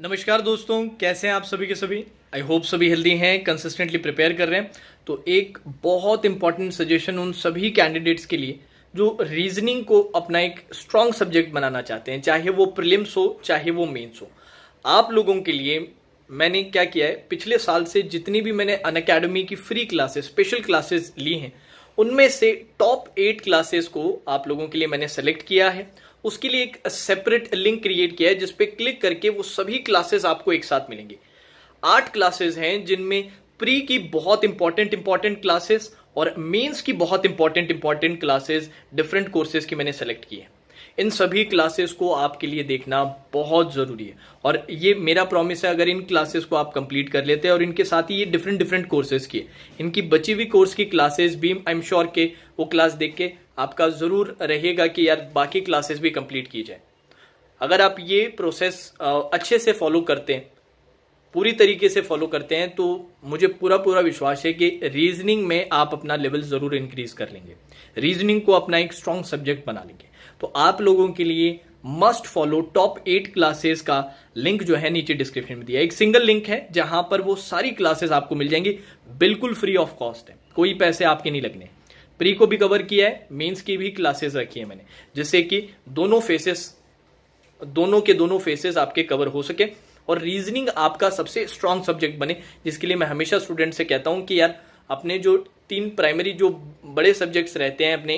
नमस्कार दोस्तों, कैसे हैं आप सभी के सभी? आई होप सभी हेल्दी हैं कंसिस्टेंटली प्रिपेयर कर रहे हैं। तो एक बहुत इंपॉर्टेंट सजेशन उन सभी कैंडिडेट्स के लिए, जो रीजनिंग को अपना एक स्ट्रांग सब्जेक्ट बनाना चाहते हैं, चाहे वो प्रिलिम्स हो, चाहे वो मेंस हो। आप लोगों के लिए मैंने क्या किया है, पिछले साल से जितनी भी मैंने अन की फ्री क्लासेस स्पेशल क्लासेस ली हैं उनमें से टॉप एट क्लासेस को आप लोगों के लिए मैंने सेलेक्ट किया है। उसके लिए एक सेपरेट लिंक क्रिएट किया है, जिसपे क्लिक करके वो सभी क्लासेस आपको एक साथ मिलेंगे। आठ क्लासेस हैं, जिनमें प्री की बहुत इंपॉर्टेंट इंपॉर्टेंट क्लासेस और मेंस की बहुत important important classes different courses की मैंने सेलेक्ट की है। इन सभी क्लासेस को आपके लिए देखना बहुत ज़रूरी है। और ये मेरा प्रॉमिस है, अगर इन क्लासेस को आप कंप्लीट कर लेते हैं और इनके साथ ही ये डिफरेंट डिफरेंट कोर्सेज की इनकी बची हुई कोर्स की क्लासेस भी आई एम श्योर के वो क्लास देख के आपका ज़रूर रहेगा कि यार बाकी क्लासेस भी कंप्लीट की जाए। अगर आप ये प्रोसेस अच्छे से फॉलो करते हैं, पूरी तरीके से फॉलो करते हैं तो मुझे पूरा पूरा विश्वास है कि रीजनिंग में आप अपना लेवल ज़रूर इंक्रीज कर लेंगे। रीजनिंग को अपना एक स्ट्रॉन्ग सब्जेक्ट बना लेंगे। तो आप लोगों के लिए must follow top eight classes का लिंक जो है नीचे डिस्क्रिप्शन में दिया एक सिंगल लिंक है, जहाँ पर वो सारी क्लासेस आपको मिल जाएँगी। बिल्कुल फ्री ऑफ़ कॉस्ट है। कोई पैसे आपके नहीं लगने। प्री को भी कवर किया है मेंस की भी क्लासेस रखी है मैंने। जिससे कि दोनों फेसेस दोनों के दोनों फेसेस आपके कवर हो सके और रीजनिंग आपका सबसे स्ट्रांग सब्जेक्ट बने, जिसके लिए मैं हमेशा स्टूडेंट से कहता हूँ कि यार, अपने जो तीन प्राइमरी जो बड़े सब्जेक्ट्स रहते हैं अपने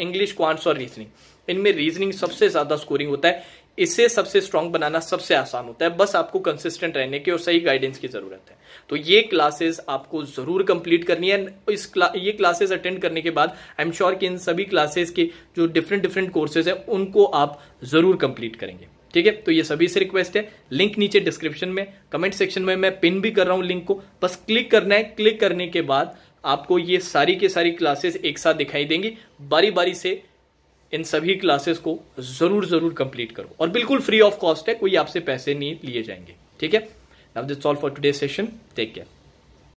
इंग्लिश क्वांट्स और रीजनिंग इनमें रीजनिंग सबसे ज़्यादा स्कोरिंग होता है। इसे सबसे स्ट्रांग बनाना सबसे आसान होता है। बस आपको कंसिस्टेंट रहने की और सही गाइडेंस की ज़रूरत है। तो ये क्लासेस आपको ज़रूर कंप्लीट करनी है। इस क्ला, ये क्लासेस अटेंड करने के बाद आई एम श्योर कि इन सभी क्लासेस के जो डिफरेंट डिफरेंट कोर्सेज हैं उनको आप ज़रूर कंप्लीट करेंगे। ठीक है? तो ये सभी से रिक्वेस्ट है। लिंक नीचे डिस्क्रिप्शन में कमेंट सेक्शन में मैं पिन भी कर रहा हूँ लिंक को। बस क्लिक करना है। क्लिक करने के बाद आपको ये सारी के सारी क्लासेस एक साथ दिखाई देंगी। बारी बारी से इन सभी क्लासेस को ज़रूर ज़रूर कंप्लीट करो। और बिल्कुल फ्री ऑफ़ कॉस्ट है, कोई आपसे पैसे नहीं लिए जाएँगे। ठीक है? Now that's all for today session take care